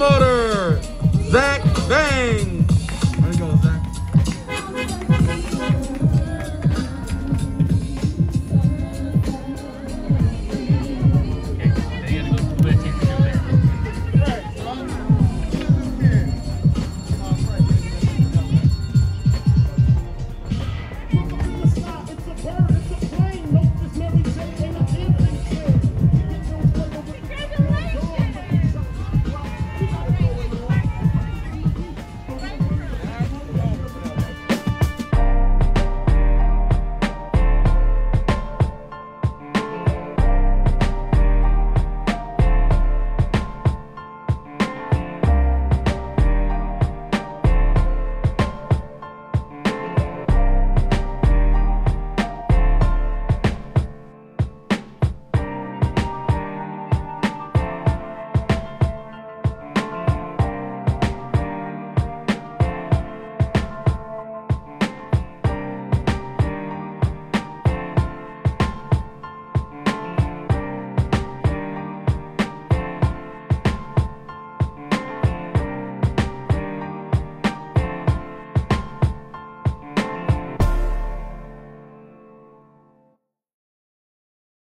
promoter, Zach